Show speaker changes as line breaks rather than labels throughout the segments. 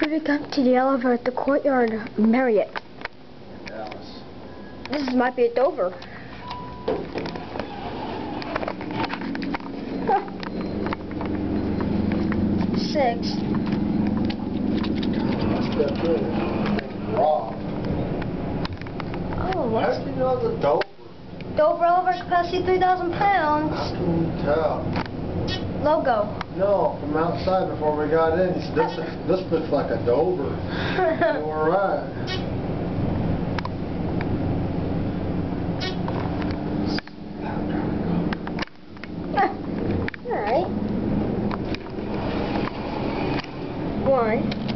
We come to the elevator at the Courtyard Marriott.
Dallas.
This might be a Dover. Six.
That's that good. Raw.
Oh,
How
what's
do you know the Dover?
Dover elevator capacity 3,000
How
pounds.
can you tell?
Logo.
No, from outside before we got in, he said, this, this looks like a Dover. All right.
Alright. One.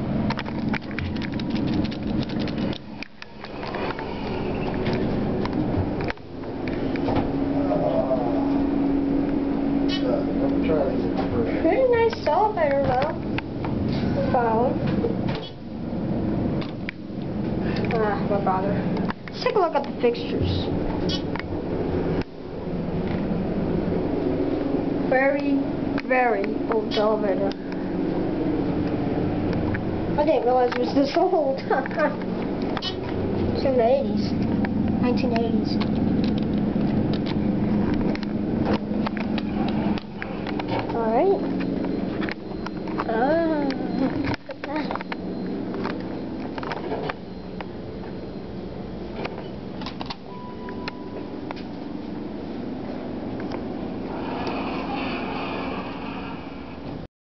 Pretty nice elevator though. Phone. Ah, my bother. Let's take a look at the fixtures. Very, very old elevator. I didn't realize it was this old. it's in the 80s. 1980s.